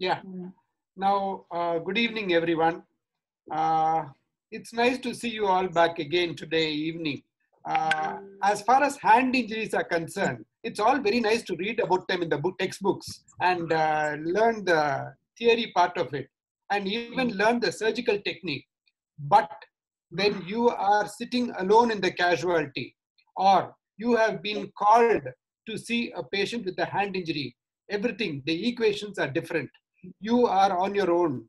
Yeah. Now, uh, good evening, everyone. Uh, it's nice to see you all back again today evening. Uh, as far as hand injuries are concerned, it's all very nice to read about them in the book textbooks and uh, learn the theory part of it and even learn the surgical technique. But when you are sitting alone in the casualty or you have been called to see a patient with a hand injury, everything, the equations are different. You are on your own.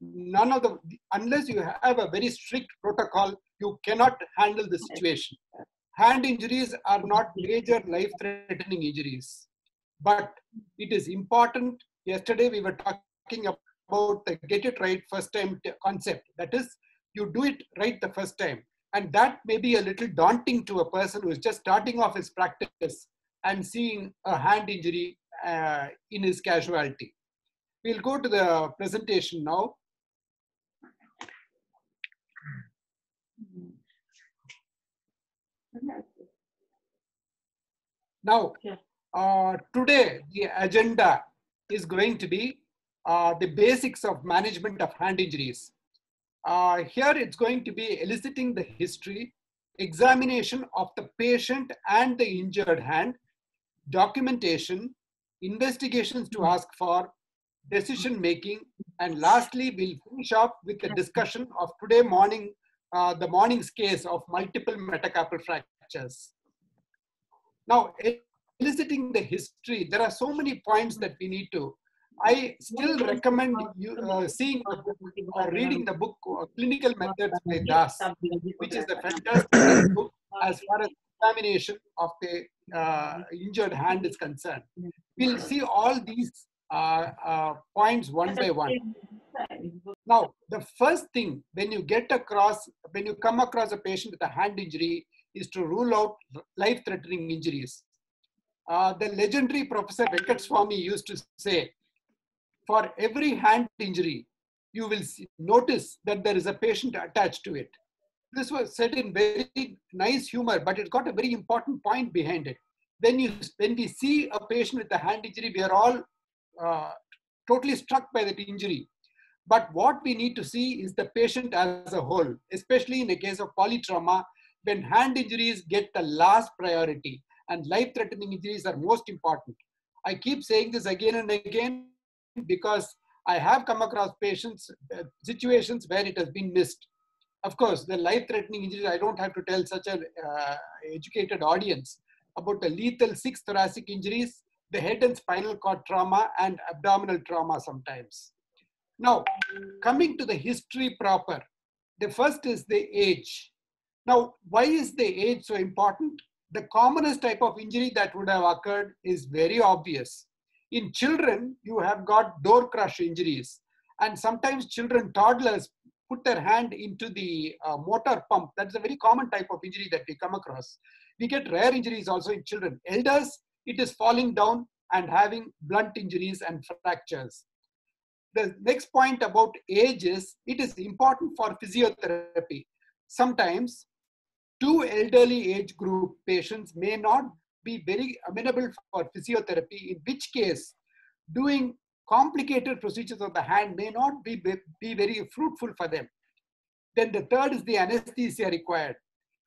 None of the, unless you have a very strict protocol, you cannot handle the situation. Hand injuries are not major life threatening injuries, but it is important. Yesterday we were talking about the get it right first time concept. That is, you do it right the first time. And that may be a little daunting to a person who is just starting off his practice and seeing a hand injury uh, in his casualty. We'll go to the presentation now. Now, uh, today the agenda is going to be uh, the basics of management of hand injuries. Uh, here it's going to be eliciting the history, examination of the patient and the injured hand, documentation, investigations to ask for, decision making, and lastly, we'll finish up with the discussion of today morning, uh, the morning's case of multiple metacarpal fractures. Now, eliciting the history, there are so many points that we need to. I still recommend you uh, seeing or reading the book uh, Clinical Methods by Das, which is a fantastic book as far as examination of the uh, injured hand is concerned. We'll see all these uh, uh, points one by one. Now, the first thing when you get across, when you come across a patient with a hand injury, is to rule out life-threatening injuries. Uh, the legendary Professor Venkat Swami used to say, for every hand injury, you will see, notice that there is a patient attached to it. This was said in very nice humor, but it's got a very important point behind it. When, you, when we see a patient with a hand injury, we are all uh, totally struck by that injury. But what we need to see is the patient as a whole, especially in the case of polytrauma, when hand injuries get the last priority and life-threatening injuries are most important. I keep saying this again and again because I have come across patients, uh, situations where it has been missed. Of course, the life-threatening injuries, I don't have to tell such an uh, educated audience about the lethal six thoracic injuries, the head and spinal cord trauma, and abdominal trauma sometimes. Now, coming to the history proper, the first is the age. Now, why is the age so important? The commonest type of injury that would have occurred is very obvious. In children, you have got door crush injuries. And sometimes children, toddlers, put their hand into the uh, motor pump. That's a very common type of injury that we come across. We get rare injuries also in children. Elders, it is falling down and having blunt injuries and fractures. The next point about age is it is important for physiotherapy. Sometimes two elderly age group patients may not be very amenable for physiotherapy, in which case doing complicated procedures of the hand may not be, be very fruitful for them. Then the third is the anesthesia required.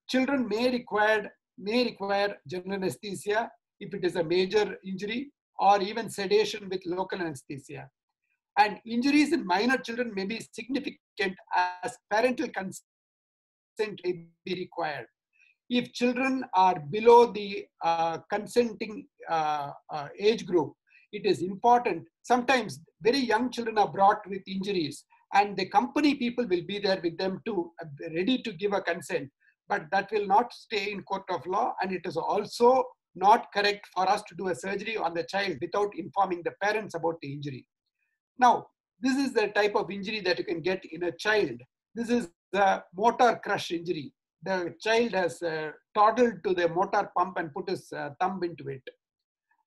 Children may require, may require general anesthesia if it is a major injury or even sedation with local anesthesia. And injuries in minor children may be significant as parental consent may be required. If children are below the uh, consenting uh, uh, age group, it is important. Sometimes very young children are brought with injuries and the company people will be there with them too, ready to give a consent. But that will not stay in court of law and it is also not correct for us to do a surgery on the child without informing the parents about the injury. Now, this is the type of injury that you can get in a child. This is the motor crush injury. The child has uh, toddled to the motor pump and put his uh, thumb into it.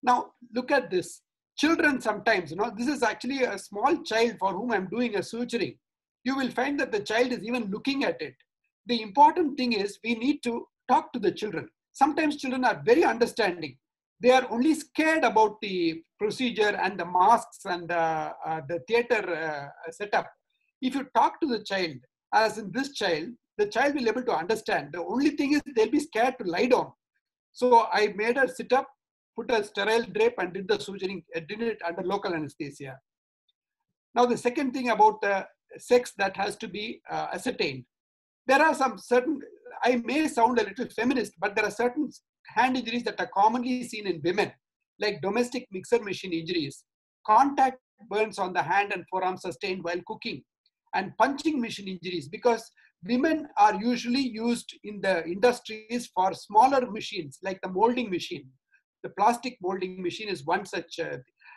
Now, look at this. Children sometimes, you know, this is actually a small child for whom I'm doing a suturing. You will find that the child is even looking at it. The important thing is we need to talk to the children. Sometimes children are very understanding. they are only scared about the procedure and the masks and the, uh, the theater uh, setup. If you talk to the child, as in this child, the child will be able to understand. The only thing is they'll be scared to lie down. So I made her sit up, put a sterile drape and did the suturing, uh, did it under local anesthesia. Now the second thing about the sex that has to be uh, ascertained. There are some certain, I may sound a little feminist, but there are certain hand injuries that are commonly seen in women, like domestic mixer machine injuries, contact burns on the hand and forearm sustained while cooking, and punching machine injuries because women are usually used in the industries for smaller machines like the molding machine. The plastic molding machine is one such, uh,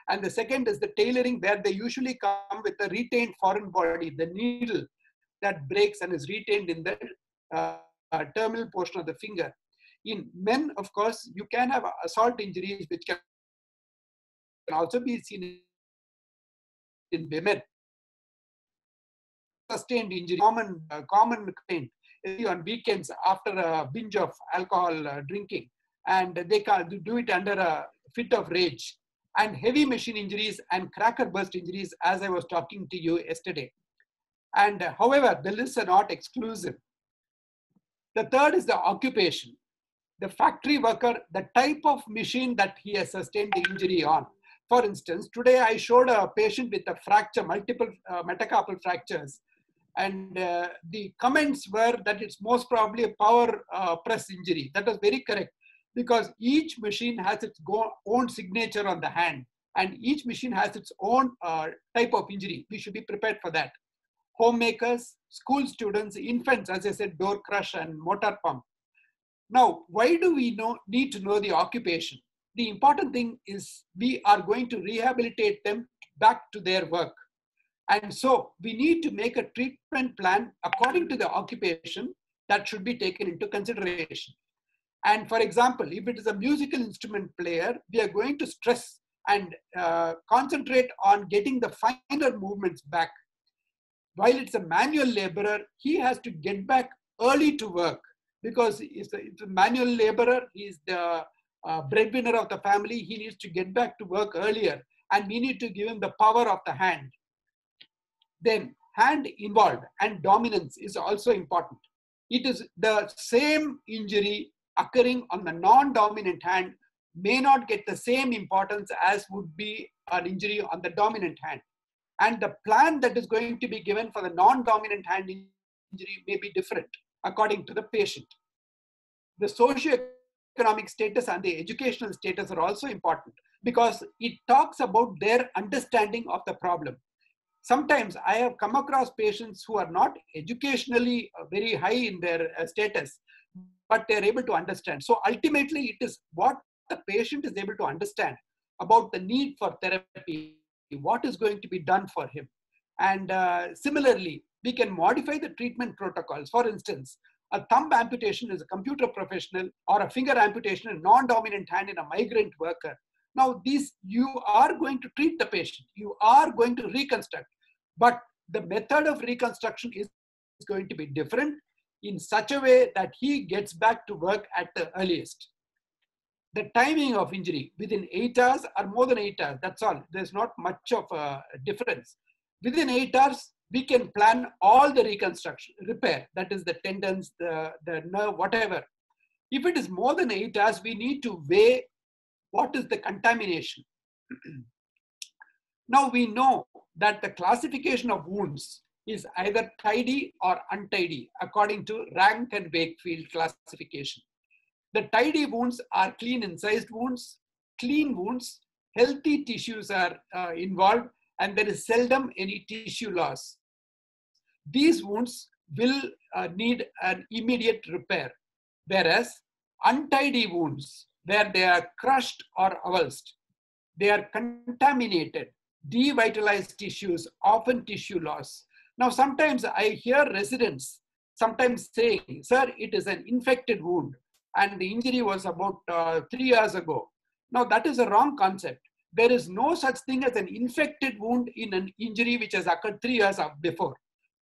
and the second is the tailoring where they usually come with a retained foreign body, the needle that breaks and is retained in the uh, terminal portion of the finger. In men, of course, you can have assault injuries which can also be seen in women. Sustained injury, common, uh, common pain on weekends after a binge of alcohol uh, drinking, and they can do it under a fit of rage. And heavy machine injuries and cracker burst injuries, as I was talking to you yesterday. And uh, however, the lists are not exclusive. The third is the occupation the factory worker, the type of machine that he has sustained the injury on. For instance, today I showed a patient with a fracture, multiple uh, metacarpal fractures, and uh, the comments were that it's most probably a power uh, press injury. That was very correct because each machine has its own signature on the hand and each machine has its own uh, type of injury. We should be prepared for that. Homemakers, school students, infants, as I said, door crush and motor pump. Now, why do we know, need to know the occupation? The important thing is we are going to rehabilitate them back to their work. And so we need to make a treatment plan according to the occupation that should be taken into consideration. And for example, if it is a musical instrument player, we are going to stress and uh, concentrate on getting the finer movements back. While it's a manual laborer, he has to get back early to work because he's a, he's a manual laborer, he's the uh, breadwinner of the family, he needs to get back to work earlier and we need to give him the power of the hand. Then hand involved and dominance is also important. It is the same injury occurring on the non-dominant hand may not get the same importance as would be an injury on the dominant hand. And the plan that is going to be given for the non-dominant hand injury may be different according to the patient. The socioeconomic status and the educational status are also important because it talks about their understanding of the problem. Sometimes I have come across patients who are not educationally uh, very high in their uh, status, but they're able to understand. So ultimately, it is what the patient is able to understand about the need for therapy, what is going to be done for him. And uh, similarly, we can modify the treatment protocols. For instance, a thumb amputation is a computer professional or a finger amputation, a non-dominant hand in a migrant worker. Now, these you are going to treat the patient, you are going to reconstruct, but the method of reconstruction is going to be different in such a way that he gets back to work at the earliest. The timing of injury within eight hours or more than eight hours, that's all. There's not much of a difference. Within eight hours, we can plan all the reconstruction, repair, that is the tendons, the, the nerve, whatever. If it is more than eight hours, we need to weigh what is the contamination. now we know that the classification of wounds is either tidy or untidy according to Rank and Wakefield classification. The tidy wounds are clean incised wounds, clean wounds, healthy tissues are uh, involved, and there is seldom any tissue loss these wounds will uh, need an immediate repair. Whereas untidy wounds, where they are crushed or avulsed, they are contaminated, devitalized tissues, often tissue loss. Now, sometimes I hear residents sometimes saying, sir, it is an infected wound and the injury was about uh, three years ago. Now, that is a wrong concept. There is no such thing as an infected wound in an injury which has occurred three years before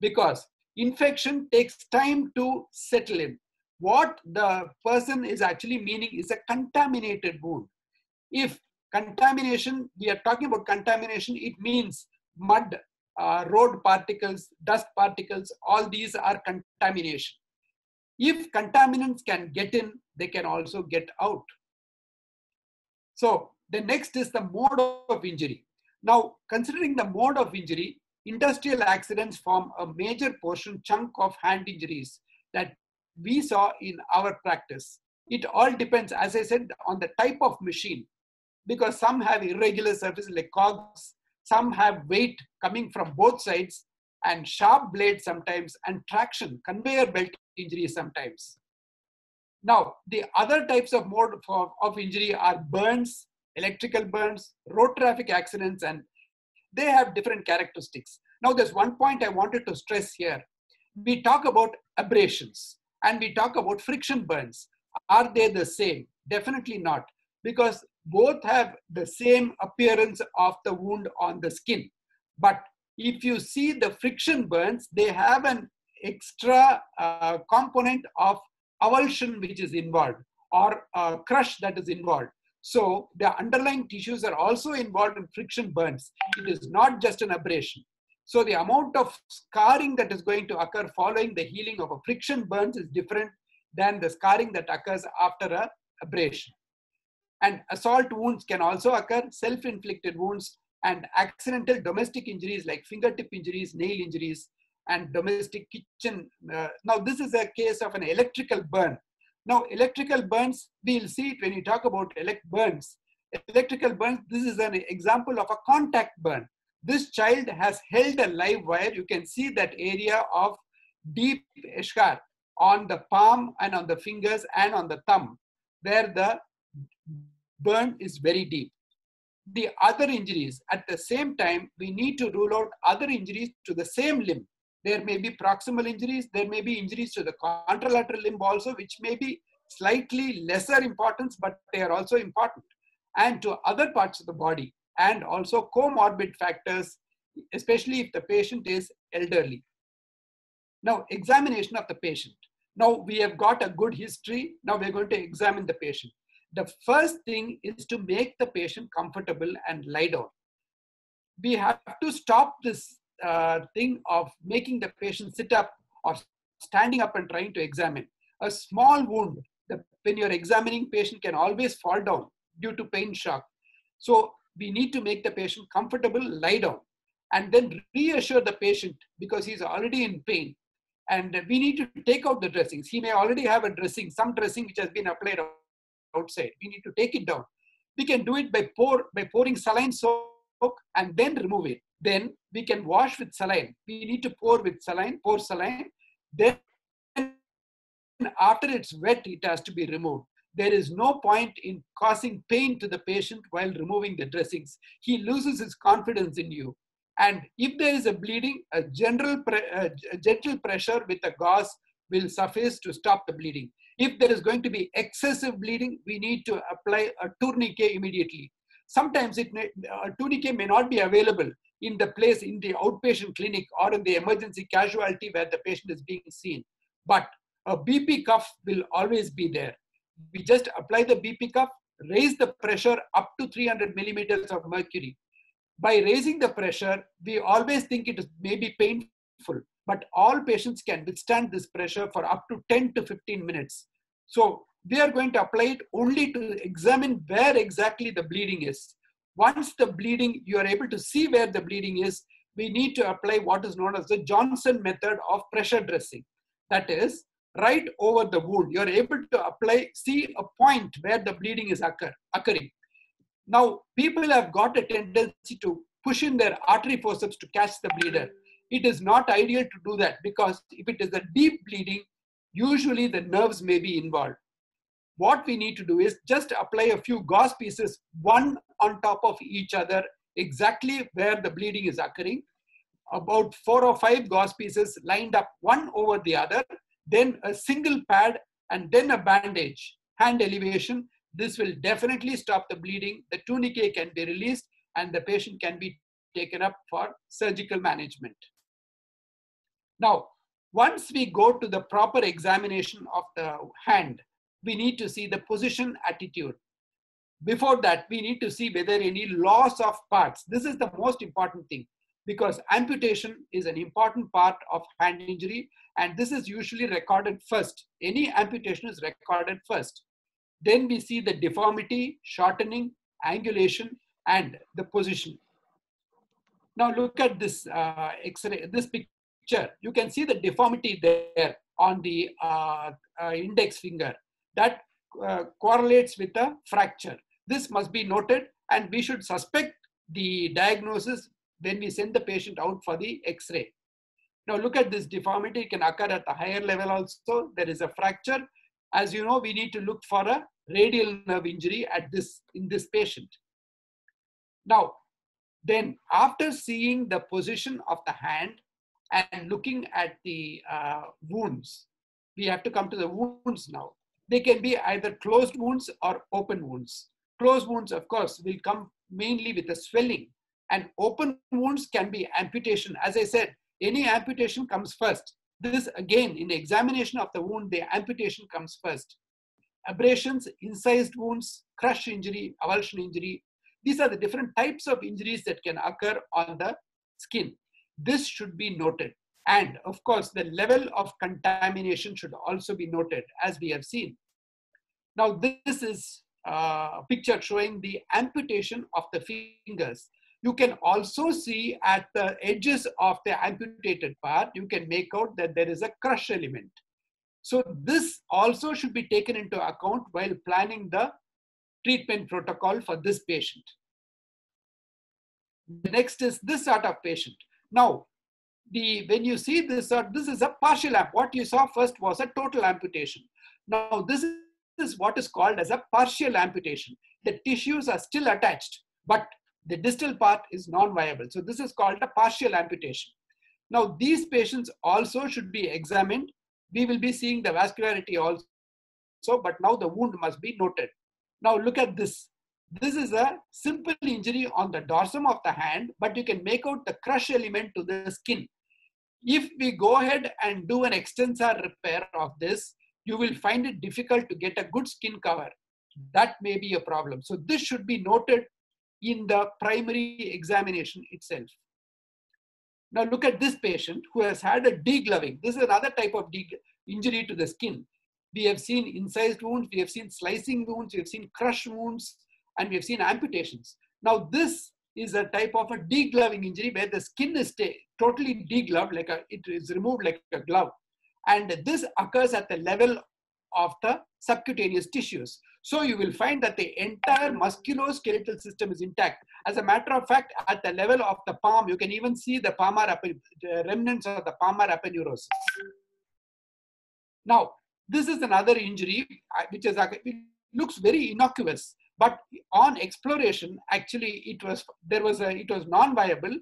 because infection takes time to settle in. What the person is actually meaning is a contaminated wound. If contamination, we are talking about contamination, it means mud, uh, road particles, dust particles, all these are contamination. If contaminants can get in, they can also get out. So the next is the mode of injury. Now, considering the mode of injury, industrial accidents form a major portion chunk of hand injuries that we saw in our practice. It all depends, as I said, on the type of machine, because some have irregular surfaces like cogs, some have weight coming from both sides, and sharp blades sometimes, and traction, conveyor belt injuries sometimes. Now, the other types of mode of, of injury are burns, electrical burns, road traffic accidents, and they have different characteristics. Now, there's one point I wanted to stress here. We talk about abrasions and we talk about friction burns. Are they the same? Definitely not, because both have the same appearance of the wound on the skin. But if you see the friction burns, they have an extra uh, component of avulsion which is involved or uh, crush that is involved. So the underlying tissues are also involved in friction burns. It is not just an abrasion. So the amount of scarring that is going to occur following the healing of a friction burns is different than the scarring that occurs after a abrasion. And assault wounds can also occur, self-inflicted wounds and accidental domestic injuries like fingertip injuries, nail injuries, and domestic kitchen. Uh, now, this is a case of an electrical burn. Now, electrical burns, we'll see it when you talk about elect burns. Electrical burns, this is an example of a contact burn. This child has held a live wire. You can see that area of deep eschar on the palm and on the fingers and on the thumb where the burn is very deep. The other injuries, at the same time, we need to rule out other injuries to the same limb. There may be proximal injuries, there may be injuries to the contralateral limb also, which may be slightly lesser importance, but they are also important, and to other parts of the body and also comorbid factors, especially if the patient is elderly. Now, examination of the patient. Now, we have got a good history. Now, we're going to examine the patient. The first thing is to make the patient comfortable and lie down. We have to stop this uh, thing of making the patient sit up or standing up and trying to examine. A small wound, the, when you're examining patient can always fall down due to pain shock. So we need to make the patient comfortable, lie down, and then reassure the patient because he's already in pain. And we need to take out the dressings. He may already have a dressing, some dressing which has been applied outside. We need to take it down. We can do it by pour by pouring saline soap and then remove it. Then we can wash with saline. We need to pour with saline, pour saline. Then after it's wet, it has to be removed there is no point in causing pain to the patient while removing the dressings. He loses his confidence in you. And if there is a bleeding, a general a gentle pressure with a gauze will suffice to stop the bleeding. If there is going to be excessive bleeding, we need to apply a tourniquet immediately. Sometimes it may, a tourniquet may not be available in the place in the outpatient clinic or in the emergency casualty where the patient is being seen. But a BP cuff will always be there we just apply the BP cuff, raise the pressure up to 300 millimeters of mercury. By raising the pressure, we always think it may be painful, but all patients can withstand this pressure for up to 10 to 15 minutes. So we are going to apply it only to examine where exactly the bleeding is. Once the bleeding, you are able to see where the bleeding is, we need to apply what is known as the Johnson method of pressure dressing. That is, right over the wound. You're able to apply, see a point where the bleeding is occur, occurring. Now, people have got a tendency to push in their artery forceps to catch the bleeder. It is not ideal to do that because if it is a deep bleeding, usually the nerves may be involved. What we need to do is just apply a few gauze pieces, one on top of each other, exactly where the bleeding is occurring. About four or five gauze pieces lined up one over the other then a single pad, and then a bandage, hand elevation. This will definitely stop the bleeding. The tourniquet can be released and the patient can be taken up for surgical management. Now, once we go to the proper examination of the hand, we need to see the position attitude. before that, we need to see whether any loss of parts. This is the most important thing because amputation is an important part of hand injury and this is usually recorded first. Any amputation is recorded first. Then we see the deformity, shortening, angulation, and the position. Now look at this uh, X-ray, this picture. You can see the deformity there on the uh, uh, index finger. That uh, correlates with a fracture. This must be noted and we should suspect the diagnosis when we send the patient out for the x-ray. Now look at this deformity it can occur at the higher level also. There is a fracture. As you know, we need to look for a radial nerve injury at this in this patient. Now, then after seeing the position of the hand and looking at the uh, wounds, we have to come to the wounds now. They can be either closed wounds or open wounds. Closed wounds, of course, will come mainly with a swelling and open wounds can be amputation. As I said, any amputation comes first. This again, in the examination of the wound, the amputation comes first. Abrasions, incised wounds, crush injury, avulsion injury, these are the different types of injuries that can occur on the skin. This should be noted. And of course, the level of contamination should also be noted, as we have seen. Now, this is a picture showing the amputation of the fingers. You can also see at the edges of the amputated part, you can make out that there is a crush element. So this also should be taken into account while planning the treatment protocol for this patient. The next is this sort of patient. Now, the when you see this, uh, this is a partial amp. What you saw first was a total amputation. Now, this is what is called as a partial amputation. The tissues are still attached, but the distal part is non-viable. So this is called a partial amputation. Now, these patients also should be examined. We will be seeing the vascularity also, but now the wound must be noted. Now look at this. This is a simple injury on the dorsum of the hand, but you can make out the crush element to the skin. If we go ahead and do an extensor repair of this, you will find it difficult to get a good skin cover. That may be a problem. So this should be noted in the primary examination itself. Now look at this patient who has had a degloving. This is another type of injury to the skin. We have seen incised wounds, we have seen slicing wounds, we have seen crush wounds, and we have seen amputations. Now this is a type of a degloving injury where the skin is totally degloved, like a, it is removed like a glove. And this occurs at the level of the subcutaneous tissues. So you will find that the entire musculoskeletal system is intact. As a matter of fact, at the level of the palm, you can even see the palmar remnants of the palmar aponeurosis. Now, this is another injury uh, which is looks very innocuous, but on exploration, actually it was there was a it was non-viable.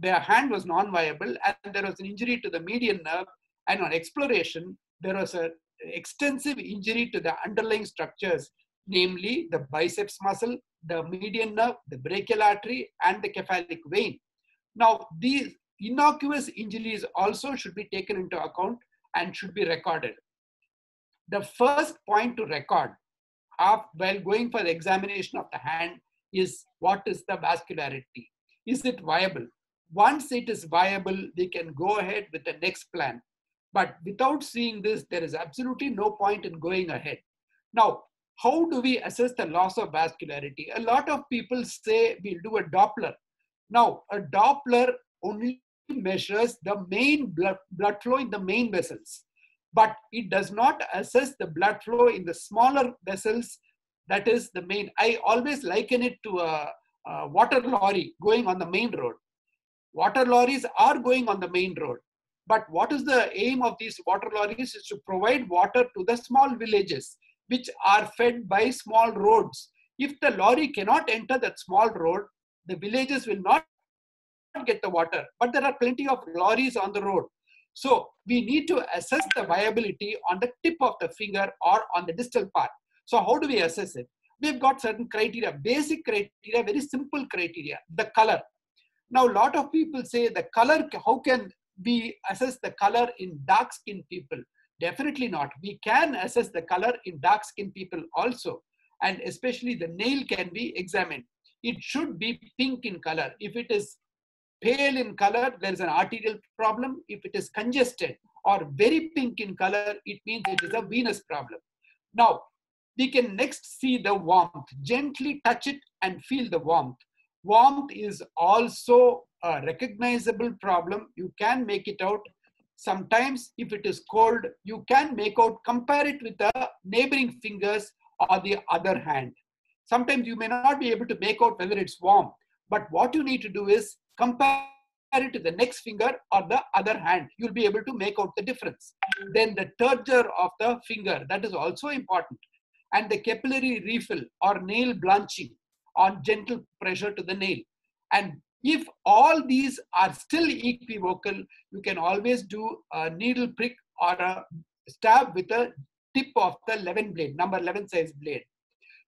The hand was non-viable, and there was an injury to the median nerve. And on exploration, there was a extensive injury to the underlying structures, namely the biceps muscle, the median nerve, the brachial artery, and the cephalic vein. Now, these innocuous injuries also should be taken into account and should be recorded the first point to record while going for examination of the hand is what is the vascularity? Is it viable? Once it is viable, we can go ahead with the next plan. But without seeing this, there is absolutely no point in going ahead. Now, how do we assess the loss of vascularity? A lot of people say we'll do a Doppler. Now, a Doppler only measures the main blood, blood flow in the main vessels but it does not assess the blood flow in the smaller vessels. That is the main. I always liken it to a, a water lorry going on the main road. Water lorries are going on the main road. But what is the aim of these water lorries is to provide water to the small villages, which are fed by small roads. If the lorry cannot enter that small road, the villages will not get the water. But there are plenty of lorries on the road. So we need to assess the viability on the tip of the finger or on the distal part. So how do we assess it? We've got certain criteria, basic criteria, very simple criteria, the color. Now, a lot of people say the color, how can we assess the color in dark skinned people? Definitely not. We can assess the color in dark skinned people also. and especially the nail can be examined. It should be pink in color. If it is pale in color, there is an arterial problem. If it is congested or very pink in color, it means it is a venous problem. Now, we can next see the warmth. Gently touch it and feel the warmth. Warmth is also a recognizable problem. You can make it out. Sometimes if it is cold, you can make out, compare it with the neighboring fingers or the other hand. Sometimes you may not be able to make out whether it's warm, but what you need to do is compare it to the next finger or the other hand. You'll be able to make out the difference. Then the turgor of the finger, that is also important. And the capillary refill or nail blanching on gentle pressure to the nail. And if all these are still equivocal, you can always do a needle prick or a stab with a tip of the 11 blade, number 11 size blade.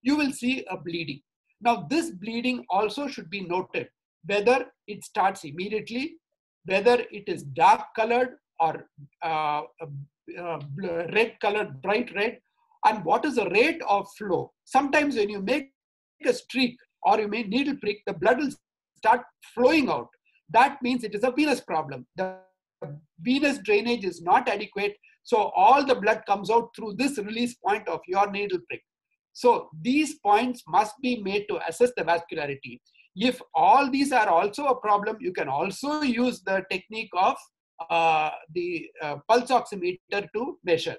You will see a bleeding. Now, this bleeding also should be noted whether it starts immediately, whether it is dark colored or uh, uh, red colored, bright red, and what is the rate of flow. Sometimes when you make a streak or you may needle prick, the blood will start flowing out. That means it is a venous problem. The venous drainage is not adequate, so all the blood comes out through this release point of your needle prick. So these points must be made to assess the vascularity. If all these are also a problem, you can also use the technique of uh, the uh, pulse oximeter to measure.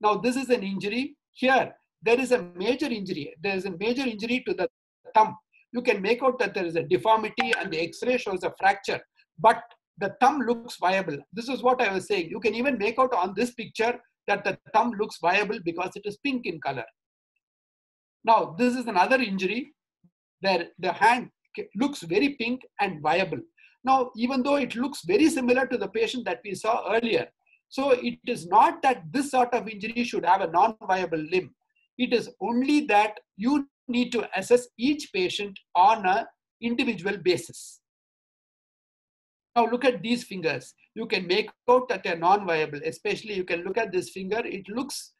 Now, this is an injury. Here, there is a major injury. There is a major injury to the thumb. You can make out that there is a deformity and the x-ray shows a fracture, but the thumb looks viable. This is what I was saying. You can even make out on this picture that the thumb looks viable because it is pink in color. Now, this is another injury where the hand looks very pink and viable. Now, even though it looks very similar to the patient that we saw earlier, so it is not that this sort of injury should have a non-viable limb. It is only that you need to assess each patient on a individual basis. Now look at these fingers. You can make out that they're non-viable, especially you can look at this finger. It looks,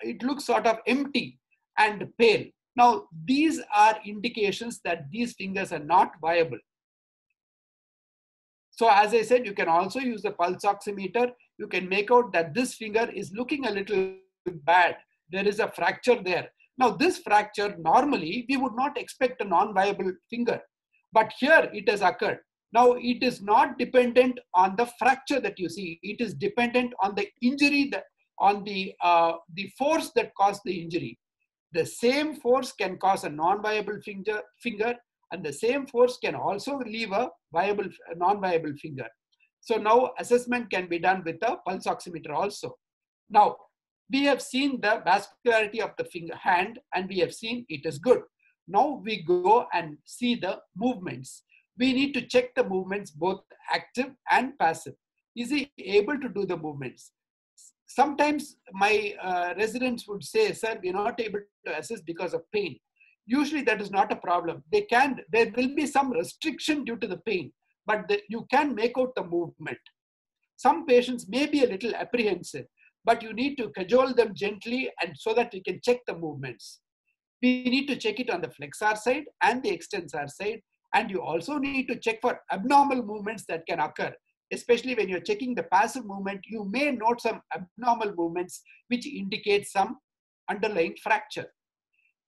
it looks sort of empty and pale. Now, these are indications that these fingers are not viable. So as I said, you can also use the pulse oximeter. You can make out that this finger is looking a little bad. There is a fracture there. Now this fracture, normally we would not expect a non-viable finger, but here it has occurred. Now it is not dependent on the fracture that you see. It is dependent on the injury, that, on the, uh, the force that caused the injury. The same force can cause a non-viable finger, finger and the same force can also leave a viable, non-viable finger. So now assessment can be done with a pulse oximeter also. Now, we have seen the vascularity of the finger hand and we have seen it is good. Now we go and see the movements. We need to check the movements both active and passive. Is he able to do the movements? Sometimes my uh, residents would say, sir, we're not able to assist because of pain. Usually that is not a problem. They can, there will be some restriction due to the pain, but the, you can make out the movement. Some patients may be a little apprehensive, but you need to cajole them gently and so that we can check the movements. We need to check it on the flexor side and the extensor side. And you also need to check for abnormal movements that can occur especially when you're checking the passive movement, you may note some abnormal movements which indicate some underlying fracture.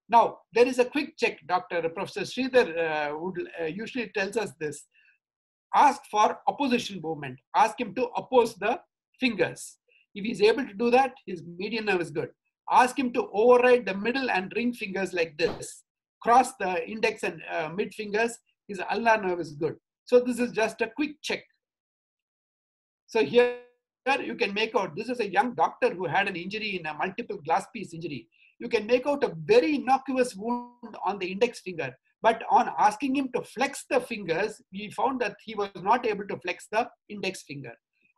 Now, there is a quick check, Dr. Professor Sridhar uh, would uh, usually tells us this. Ask for opposition movement. Ask him to oppose the fingers. If he's able to do that, his median nerve is good. Ask him to override the middle and ring fingers like this. Cross the index and uh, mid fingers, his ulnar nerve is good. So this is just a quick check so here you can make out, this is a young doctor who had an injury in a multiple glass piece injury. You can make out a very innocuous wound on the index finger. But on asking him to flex the fingers, we found that he was not able to flex the index finger.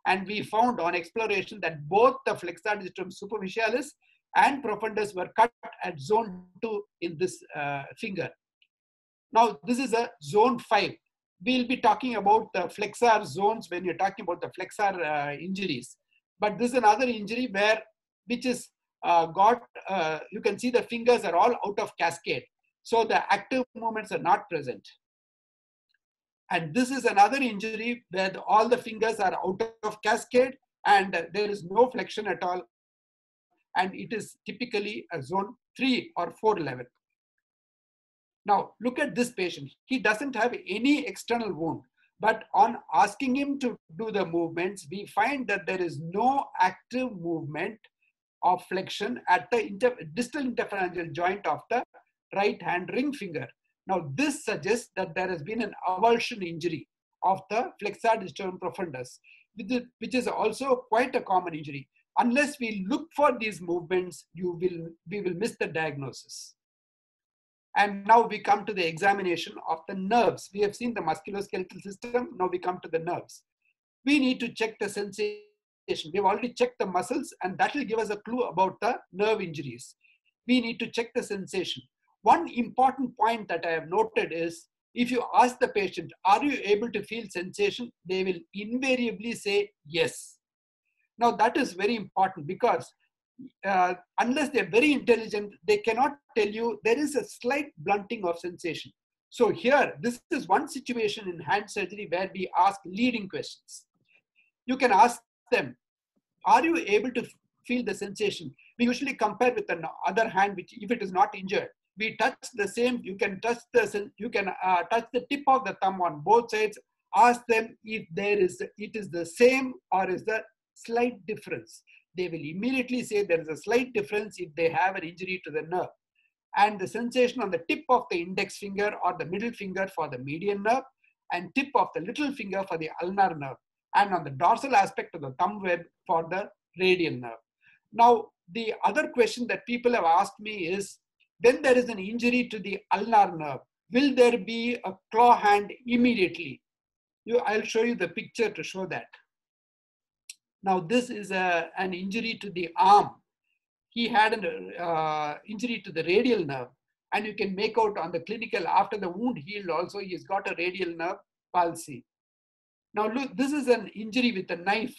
And we found on exploration that both the flexor digitorum superficialis and profundus were cut at zone 2 in this uh, finger. Now, this is a zone 5 we'll be talking about the flexor zones when you're talking about the flexor uh, injuries. But this is another injury where, which is uh, got, uh, you can see the fingers are all out of cascade. So the active movements are not present. And this is another injury where the, all the fingers are out of cascade and there is no flexion at all. And it is typically a zone three or four level. Now look at this patient. He doesn't have any external wound, but on asking him to do the movements, we find that there is no active movement of flexion at the inter distal interphalangeal joint of the right hand ring finger. Now, this suggests that there has been an avulsion injury of the flexor digitorum profundus, which is also quite a common injury. Unless we look for these movements, you will, we will miss the diagnosis. And now we come to the examination of the nerves. We have seen the musculoskeletal system. Now we come to the nerves. We need to check the sensation. We've already checked the muscles and that will give us a clue about the nerve injuries. We need to check the sensation. One important point that I have noted is if you ask the patient, are you able to feel sensation? They will invariably say yes. Now that is very important because uh, unless they're very intelligent, they cannot tell you there is a slight blunting of sensation. So here, this is one situation in hand surgery where we ask leading questions. You can ask them, are you able to feel the sensation? We usually compare with the other hand, which if it is not injured, we touch the same, you can touch the, you can uh, touch the tip of the thumb on both sides, ask them if there is, it is the same or is the slight difference. They will immediately say there is a slight difference if they have an injury to the nerve. And the sensation on the tip of the index finger or the middle finger for the median nerve and tip of the little finger for the ulnar nerve and on the dorsal aspect of the thumb web for the radial nerve. Now, the other question that people have asked me is, then there is an injury to the ulnar nerve. Will there be a claw hand immediately? You, I'll show you the picture to show that. Now this is a, an injury to the arm. He had an uh, injury to the radial nerve and you can make out on the clinical after the wound healed also he's got a radial nerve palsy. Now look, this is an injury with a knife.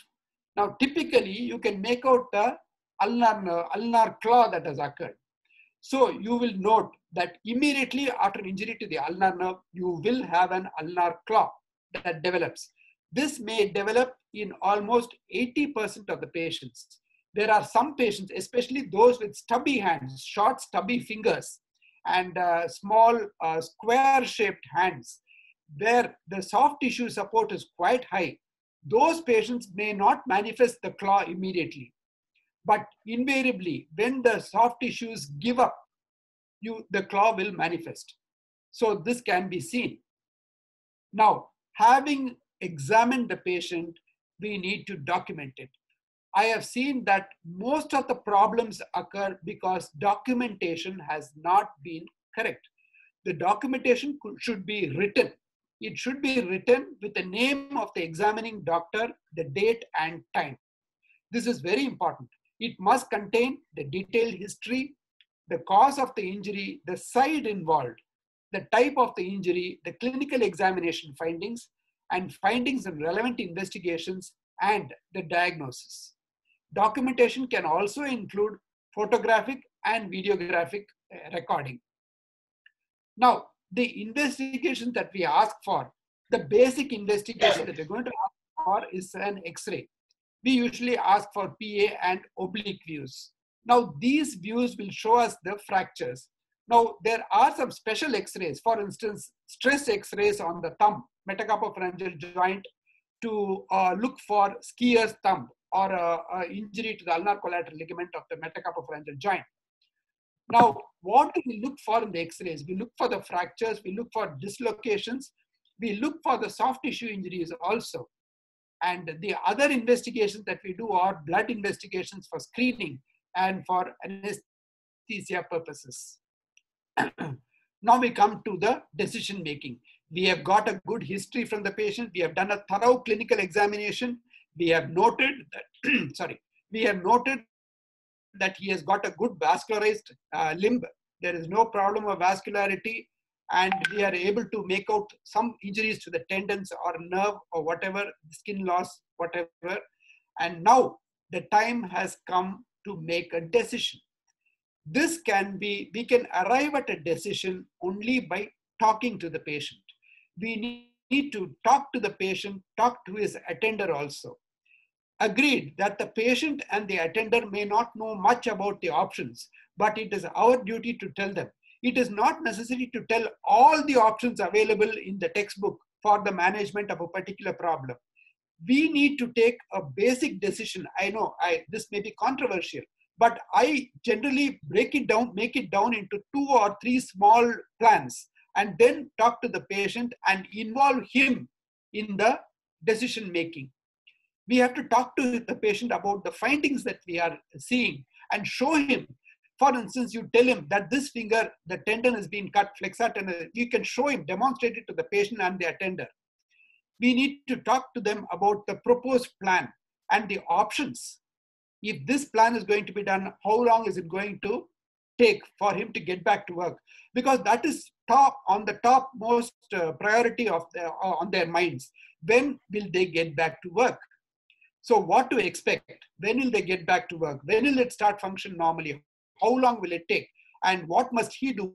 Now typically you can make out the ulnar, ulnar claw that has occurred. So you will note that immediately after injury to the ulnar nerve, you will have an ulnar claw that develops. This may develop in almost 80% of the patients. There are some patients, especially those with stubby hands, short stubby fingers, and uh, small uh, square shaped hands, where the soft tissue support is quite high. Those patients may not manifest the claw immediately. But invariably, when the soft tissues give up, you, the claw will manifest. So this can be seen. Now, having examined the patient, we need to document it. I have seen that most of the problems occur because documentation has not been correct. The documentation should be written. It should be written with the name of the examining doctor, the date and time. This is very important. It must contain the detailed history, the cause of the injury, the side involved, the type of the injury, the clinical examination findings, and findings in relevant investigations and the diagnosis. Documentation can also include photographic and videographic uh, recording. Now, the investigation that we ask for, the basic investigation that we're going to ask for is an X-ray we usually ask for PA and oblique views. Now these views will show us the fractures. Now there are some special x-rays, for instance, stress x-rays on the thumb, metacarpophalangeal joint to uh, look for skier's thumb or uh, injury to the ulnar collateral ligament of the metacarpophalangeal joint. Now, what do we look for in the x-rays? We look for the fractures, we look for dislocations, we look for the soft tissue injuries also. And the other investigations that we do are blood investigations for screening and for anesthesia purposes. now we come to the decision making. We have got a good history from the patient. We have done a thorough clinical examination. We have noted that, sorry, we have noted that he has got a good vascularized uh, limb. There is no problem of vascularity and we are able to make out some injuries to the tendons or nerve or whatever, skin loss, whatever. And now the time has come to make a decision. This can be, we can arrive at a decision only by talking to the patient. We need to talk to the patient, talk to his attender also. Agreed that the patient and the attender may not know much about the options, but it is our duty to tell them. It is not necessary to tell all the options available in the textbook for the management of a particular problem. We need to take a basic decision. I know I, this may be controversial, but I generally break it down, make it down into two or three small plans, and then talk to the patient and involve him in the decision making. We have to talk to the patient about the findings that we are seeing and show him. For instance, you tell him that this finger, the tendon has been cut, flexor tendon. You can show him, demonstrate it to the patient and the attender. We need to talk to them about the proposed plan and the options if this plan is going to be done, how long is it going to take for him to get back to work? Because that is top on the top most uh, priority of the, uh, on their minds. When will they get back to work? So what to expect? When will they get back to work? When will it start function normally? How long will it take? And what must he do?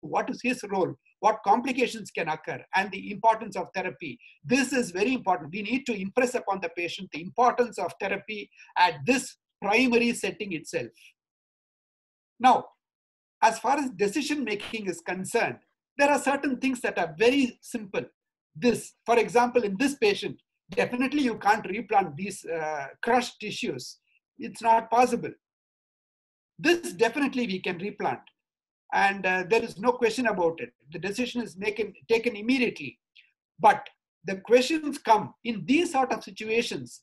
What is his role? what complications can occur and the importance of therapy. This is very important. We need to impress upon the patient the importance of therapy at this primary setting itself. Now, as far as decision making is concerned, there are certain things that are very simple. This, for example, in this patient, definitely you can't replant these uh, crushed tissues. It's not possible. This definitely we can replant and uh, there is no question about it. The decision is making, taken immediately. But the questions come in these sort of situations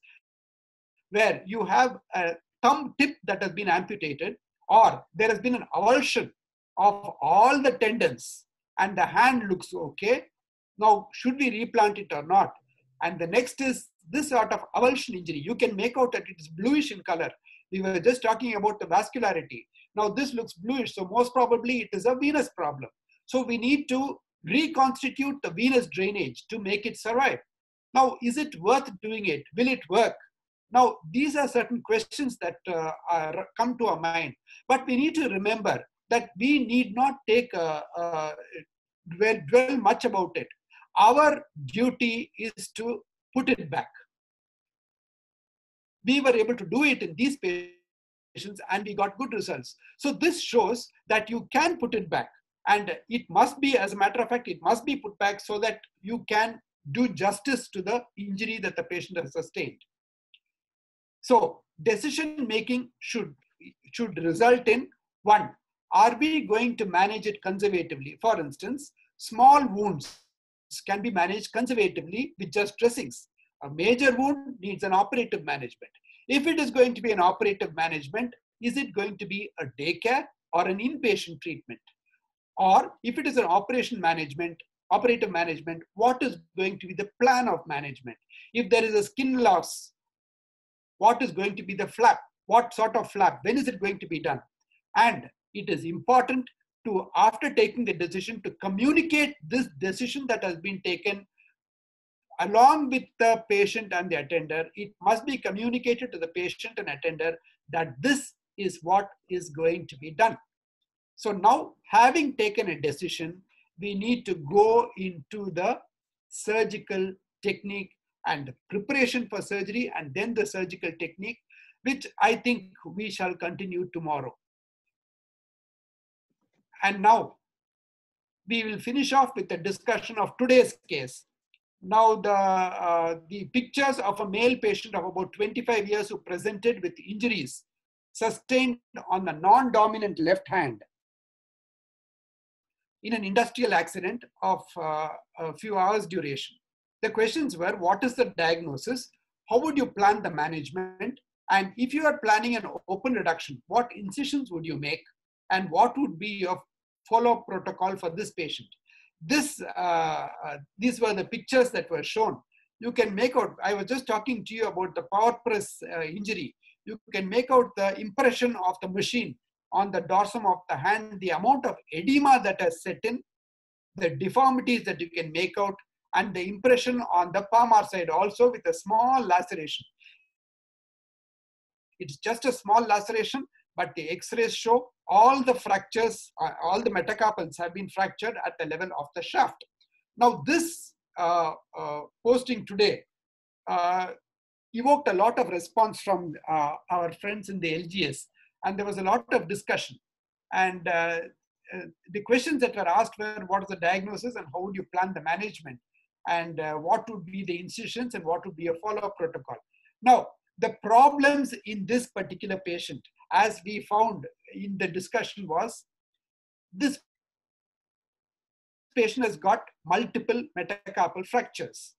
where you have a thumb tip that has been amputated or there has been an avulsion of all the tendons and the hand looks okay. Now, should we replant it or not? And the next is this sort of avulsion injury. You can make out that it is bluish in color. We were just talking about the vascularity. Now this looks bluish, so most probably it is a venous problem. So we need to reconstitute the venous drainage to make it survive. Now, is it worth doing it? Will it work? Now, these are certain questions that uh, are, come to our mind. But we need to remember that we need not take a, a dwell, dwell much about it. Our duty is to put it back. We were able to do it in these patients and we got good results. So this shows that you can put it back and it must be, as a matter of fact, it must be put back so that you can do justice to the injury that the patient has sustained. So decision making should, should result in one, are we going to manage it conservatively? For instance, small wounds can be managed conservatively with just dressings. A major wound needs an operative management. If it is going to be an operative management, is it going to be a daycare or an inpatient treatment? Or if it is an operation management, operative management, what is going to be the plan of management? If there is a skin loss, what is going to be the flap? What sort of flap? When is it going to be done? And it is important to, after taking the decision, to communicate this decision that has been taken along with the patient and the attender, it must be communicated to the patient and attender that this is what is going to be done. So now, having taken a decision, we need to go into the surgical technique and preparation for surgery and then the surgical technique, which I think we shall continue tomorrow. And now, we will finish off with a discussion of today's case. Now the, uh, the pictures of a male patient of about 25 years who presented with injuries sustained on the non-dominant left hand in an industrial accident of uh, a few hours duration. The questions were, what is the diagnosis? How would you plan the management? And if you are planning an open reduction, what incisions would you make? And what would be your follow-up protocol for this patient? this, uh, uh, these were the pictures that were shown. You can make out, I was just talking to you about the power press uh, injury. You can make out the impression of the machine on the dorsum of the hand, the amount of edema that has set in, the deformities that you can make out, and the impression on the palmar side also with a small laceration. It's just a small laceration, but the x-rays show all the fractures, uh, all the metacarpals have been fractured at the level of the shaft. Now this uh, uh, posting today uh, evoked a lot of response from uh, our friends in the LGS and there was a lot of discussion. And uh, the questions that were asked were what is the diagnosis and how would you plan the management? And uh, what would be the incisions and what would be a follow-up protocol. Now, the problems in this particular patient, as we found in the discussion was, this patient has got multiple metacarpal fractures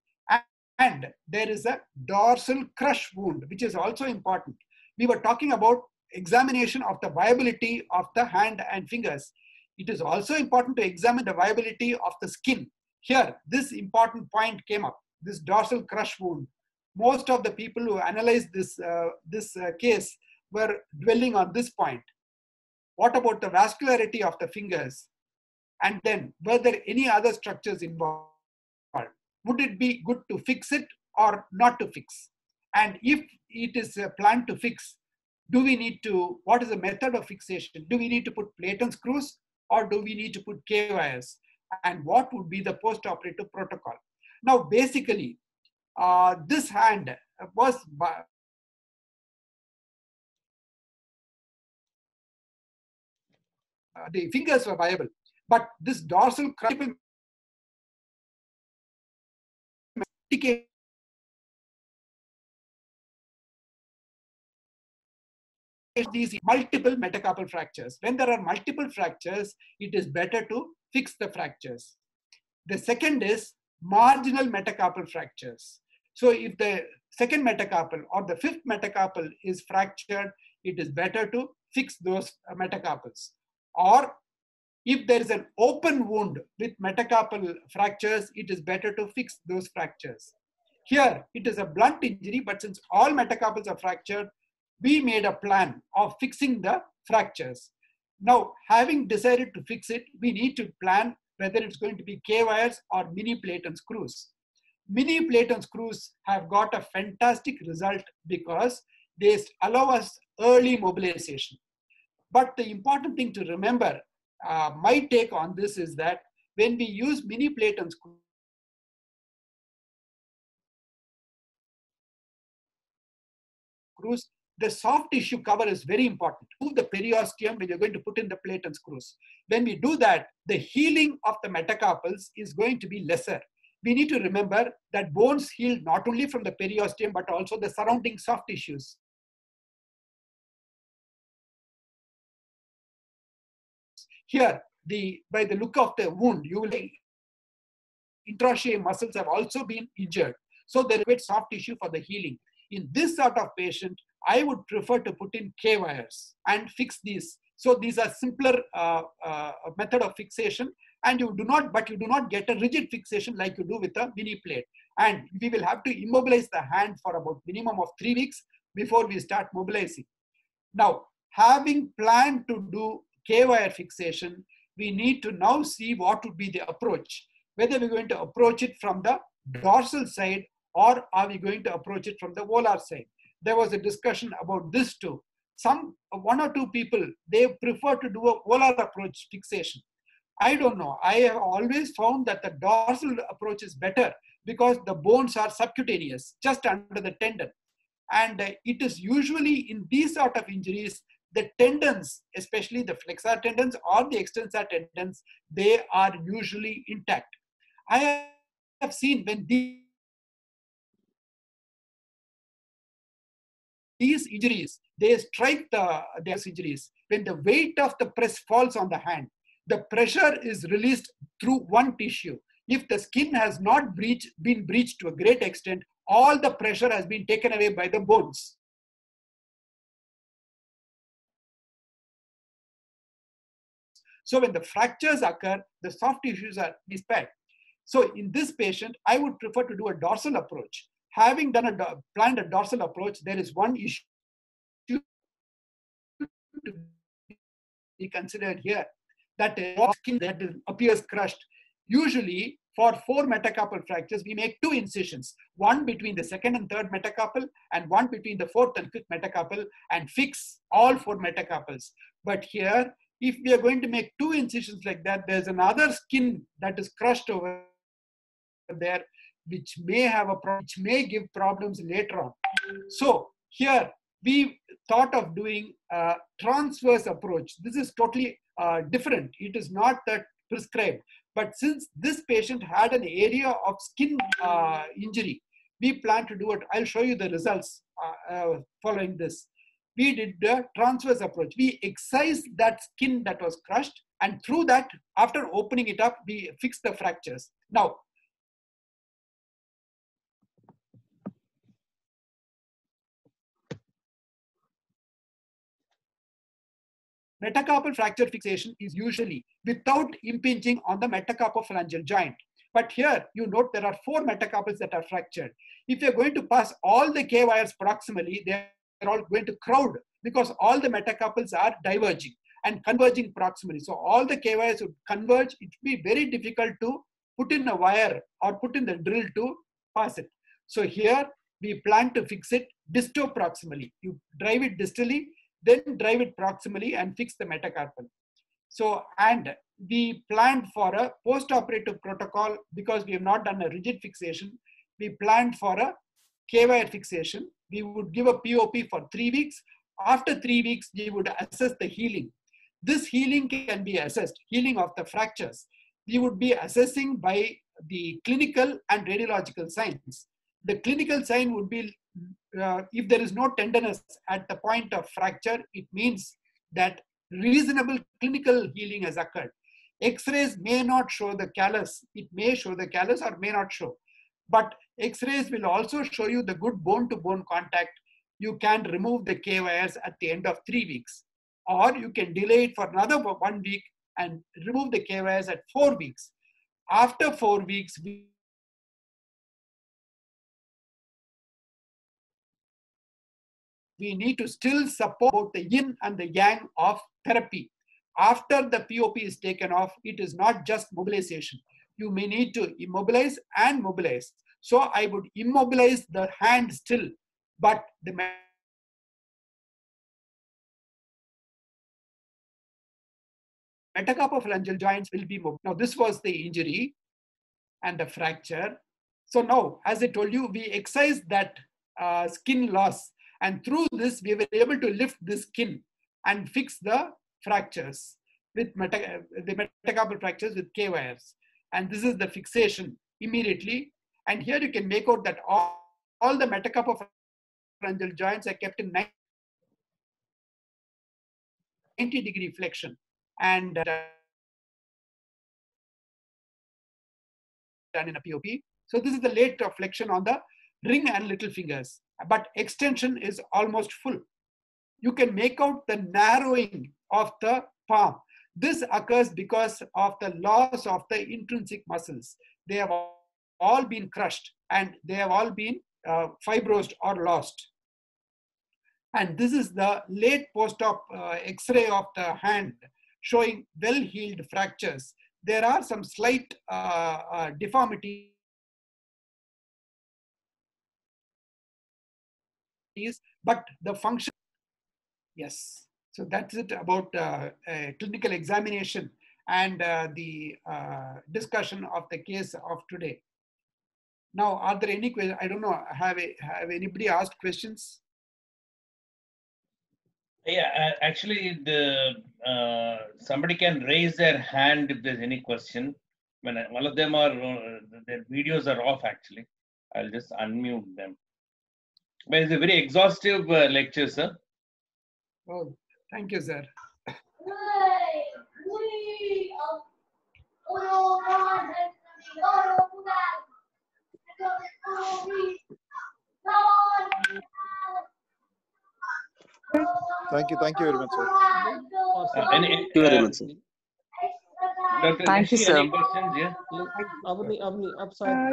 and there is a dorsal crush wound, which is also important. We were talking about examination of the viability of the hand and fingers. It is also important to examine the viability of the skin here, this important point came up, this dorsal crush wound. Most of the people who analyzed this, uh, this uh, case were dwelling on this point. What about the vascularity of the fingers? And then, were there any other structures involved? Would it be good to fix it or not to fix? And if it is a plan to fix, do we need to, what is the method of fixation? Do we need to put plate and screws or do we need to put K wires? And what would be the post-operative protocol. Now, basically, uh, this hand was by, uh, the fingers were viable, but this dorsal cranial these multiple metacarpal fractures. When there are multiple fractures, it is better to fix the fractures. The second is marginal metacarpal fractures. So if the second metacarpal or the fifth metacarpal is fractured, it is better to fix those metacarpals. Or if there is an open wound with metacarpal fractures, it is better to fix those fractures. Here, it is a blunt injury, but since all metacarpals are fractured, we made a plan of fixing the fractures. Now, having decided to fix it, we need to plan whether it's going to be K-wires or mini plate and screws. Mini plate and screws have got a fantastic result because they allow us early mobilization. But the important thing to remember, uh, my take on this is that when we use mini plate and screws, the soft tissue cover is very important. Move the periosteum when you're going to put in the plate and screws. When we do that, the healing of the metacarpals is going to be lesser. We need to remember that bones heal not only from the periosteum, but also the surrounding soft tissues. Here, the by the look of the wound, you will interosseous muscles have also been injured. So there is soft tissue for the healing. In this sort of patient, I would prefer to put in K wires and fix these. So these are simpler uh, uh, method of fixation and you do not, but you do not get a rigid fixation like you do with a mini plate. And we will have to immobilize the hand for about minimum of three weeks before we start mobilizing. Now, having planned to do K-wire fixation, we need to now see what would be the approach. Whether we're going to approach it from the dorsal side or are we going to approach it from the volar side there was a discussion about this too. Some one or two people they prefer to do a volar approach fixation. I don't know. I have always found that the dorsal approach is better because the bones are subcutaneous, just under the tendon. And it is usually in these sort of injuries, the tendons, especially the flexor tendons or the extensor tendons, they are usually intact. I have seen when these these injuries, they strike the these injuries. When the weight of the press falls on the hand, the pressure is released through one tissue. If the skin has not breached, been breached to a great extent, all the pressure has been taken away by the bones. So when the fractures occur, the soft tissues are dispaired. So in this patient, I would prefer to do a dorsal approach having done a planned a dorsal approach, there is one issue to be considered here that skin that appears crushed. Usually, for four metacarpal fractures, we make two incisions, one between the second and third metacarpal and one between the fourth and fifth metacarpal and fix all four metacarpals. But here, if we are going to make two incisions like that, there's another skin that is crushed over there, which may have a which may give problems later on. So here, we thought of doing a transverse approach. This is totally uh, different. It is not that prescribed. But since this patient had an area of skin uh, injury, we plan to do it. I'll show you the results uh, uh, following this. We did the transverse approach. We excised that skin that was crushed, and through that, after opening it up, we fixed the fractures. Now, Metacarpal fracture fixation is usually without impinging on the metacarpophalangeal joint. But here you note there are four metacarpals that are fractured. If you're going to pass all the K wires proximally, they're all going to crowd because all the metacarpals are diverging and converging proximally. So all the K wires would converge. It would be very difficult to put in a wire or put in the drill to pass it. So here we plan to fix it distoproximally. You drive it distally then drive it proximally and fix the metacarpal. So, and we planned for a post-operative protocol because we have not done a rigid fixation. We planned for a K-wire fixation. We would give a POP for three weeks. After three weeks, we would assess the healing. This healing can be assessed, healing of the fractures. We would be assessing by the clinical and radiological signs. The clinical sign would be uh, if there is no tenderness at the point of fracture, it means that reasonable clinical healing has occurred. X-rays may not show the callus. It may show the callus or may not show. But X-rays will also show you the good bone-to-bone -bone contact. You can remove the K-wires at the end of three weeks. Or you can delay it for another one week and remove the K-wires at four weeks. After four weeks, we we need to still support the yin and the yang of therapy. After the POP is taken off, it is not just mobilization. You may need to immobilize and mobilize. So I would immobilize the hand still, but the metacarpophalangeal joints will be moved. Now this was the injury and the fracture. So now, as I told you, we excise that uh, skin loss and through this, we were able to lift the skin and fix the fractures with meta, the metacarpal fractures with K wires. And this is the fixation immediately. And here you can make out that all, all the metacarpophalangeal joints are kept in 90 degree flexion. And uh, done in a POP. So this is the late flexion on the ring and little fingers but extension is almost full. You can make out the narrowing of the palm. This occurs because of the loss of the intrinsic muscles. They have all been crushed and they have all been uh, fibrosed or lost. And this is the late post-op uh, X-ray of the hand showing well-healed fractures. There are some slight uh, uh deformities is, but the function, yes. So that's it about uh, clinical examination and uh, the uh, discussion of the case of today. Now, are there any questions? I don't know, have, a, have anybody asked questions? Yeah, actually, the uh, somebody can raise their hand if there's any question. When I, one of them are uh, their videos are off. Actually, I'll just unmute them. But it's a very exhaustive uh, lecture, sir. Oh, thank you, sir. Thank you, thank you very much, sir. Uh, any, Thank you very much, sir. Dr. Thank you, sir. Any questions? Yeah. Avni, Avni. Uh,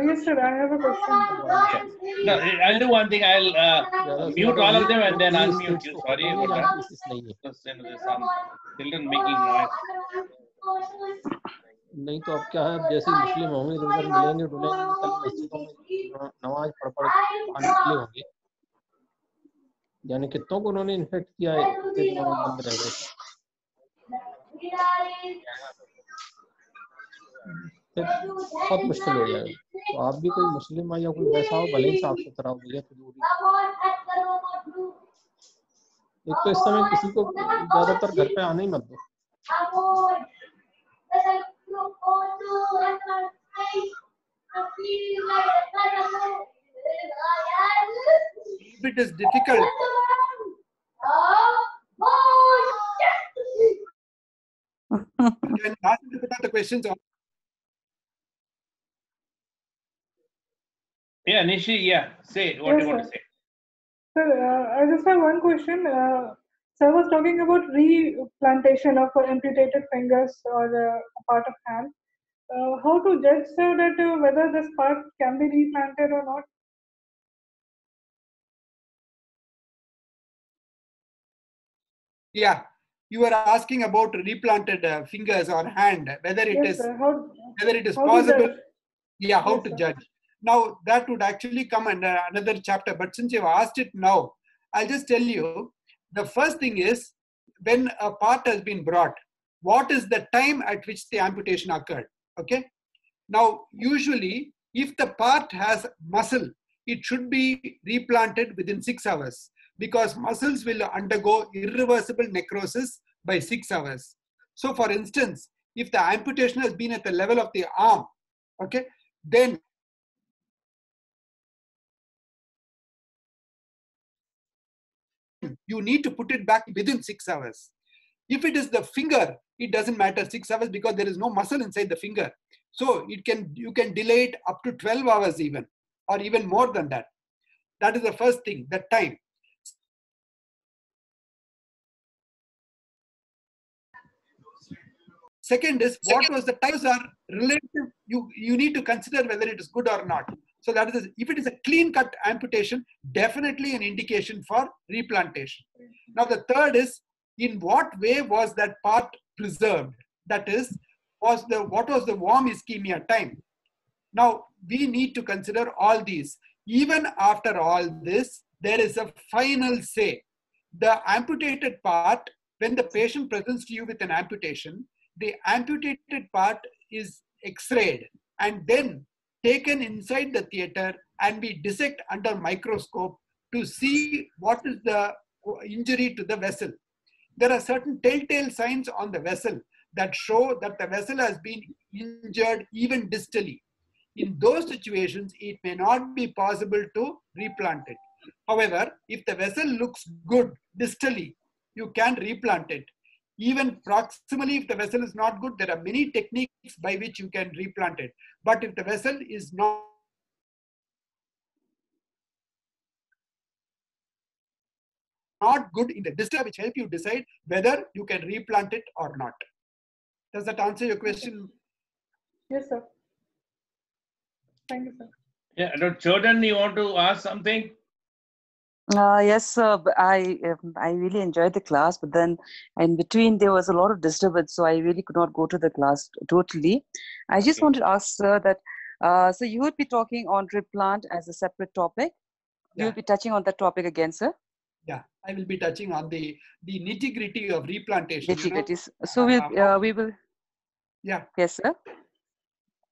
yes, sir, I have a question. No, I'll do one thing. I'll uh, is mute all of them and then unmute you. Sorry about that. Because, there's some children making noise. नहीं तो अब क्या है अब जैसे मुस्लिम होंगे इधर उधर मिलेंगे डुलेंगे कल मस्जिदों में नमाज़ पढ़ पढ़ के लिए होंगे यानी कितनों को उन्होंने इन्फेक्ट किया है फिर बहुत मुश्किल हो जाएगा। तो आप भी कोई मुस्लिम हो या कोई वैसा हो भले ही साफ़ सुथरा हो तो दूरी एक तो इस समय किसी को ज़्यादातर घर पे आने ही मत दो। It is difficult, can ask me to put out the questions. Yeah, Nishi, yeah, say what Yes, you want to say. Sir, uh, I just have one question. Uh, sir was talking about replantation of uh, amputated fingers or uh, a part of hand. Uh, how to judge, sir, that uh, whether this part can be replanted or not? Yeah, you were asking about replanted uh, fingers or hand, whether it yes, is sir. How, whether it is possible. Yeah, how Yes, to sir. judge. Now that would actually come under another chapter. But since you've asked it now, I'll just tell you. The first thing is when a part has been brought, what is the time at which the amputation occurred? Okay. Now, usually, if the part has muscle, it should be replanted within six hours because muscles will undergo irreversible necrosis by six hours. So, for instance, if the amputation has been at the level of the arm, okay, then you need to put it back within six hours. If it is the finger, it doesn't matter six hours because there is no muscle inside the finger. So it can you can delay it up to 12 hours even, or even more than that. That is the first thing, the time. Second is what was the times are relative. You you need to consider whether it is good or not. So that is if it is a clean cut amputation, definitely an indication for replantation. Now the third is in what way was that part preserved? That is, was the what was the warm ischemia time? Now we need to consider all these. Even after all this, there is a final say. The amputated part, when the patient presents to you with an amputation, the amputated part is x-rayed and then taken inside the theater and we dissect under microscope to see what is the injury to the vessel. There are certain telltale signs on the vessel that show that the vessel has been injured even distally. In those situations, it may not be possible to replant it. However, if the vessel looks good distally, you can replant it. Even proximally, if the vessel is not good, there are many techniques by which you can replant it. But if the vessel is not not good in the distal, which help you decide whether you can replant it or not. Does that answer your question? Yes, sir. Thank you, sir. Yeah, Dr. Jordan, you want to ask something? Uh, yes, sir. I um, I really enjoyed the class, but then in between there was a lot of disturbance, so I really could not go to the class totally. I just Okay. wanted to ask, sir, that uh, so you would be talking on replant as a separate topic. You will be touching on that topic again, sir. Yeah, I will be touching on the the nitty gritty of replantation. you know. So we'll uh, uh, we will. Yeah. Yes, sir.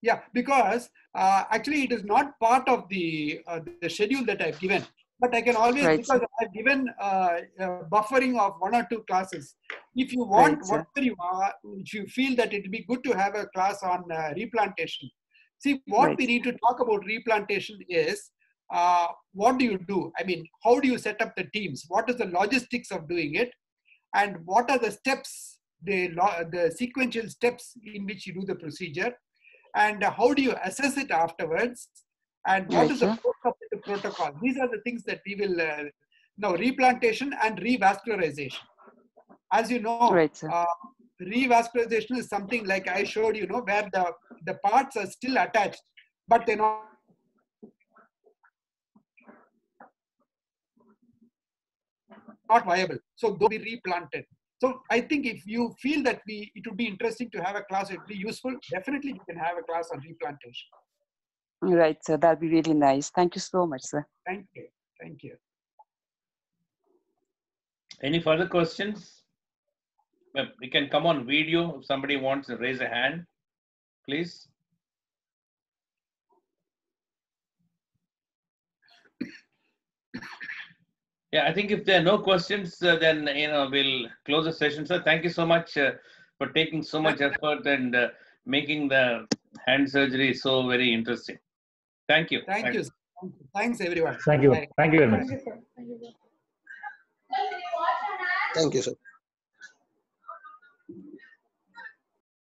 Yeah, because uh, actually it is not part of the uh, the schedule that I've given, but I can always Right, because I've given uh, buffering of one or two classes. If you want, Right, whatever you are, if you feel that it would be good to have a class on uh, replantation. See, what Right. we need to talk about replantation is uh, what do you do? I mean, how do you set up the teams? What is the logistics of doing it? And what are the steps, the, the sequential steps in which you do the procedure? And how do you assess it afterwards? And what Right, is the protocol? These are the things that we will uh, now replantation and revascularization. As you know, Right, uh, revascularization is something like I showed you know where the the parts are still attached, but they're not. Not viable, so they'll be replanted. So I think if you feel that we it would be interesting to have a class, it would be useful. Definitely, you can have a class on replantation. Right, sir. That'd be really nice. Thank you so much, sir. Thank you. Thank you. Any further questions? We can come on video if somebody wants to raise a hand, please. Yeah, I think if there are no questions, uh, then, you know, we'll close the session. Sir, thank you so much uh, for taking so much effort and uh, making the hand surgery so very interesting. Thank you. Thank you. Thank you. Thanks, everyone. Thank you. Thank you very much. Thank you. Thank you. Thank you, sir.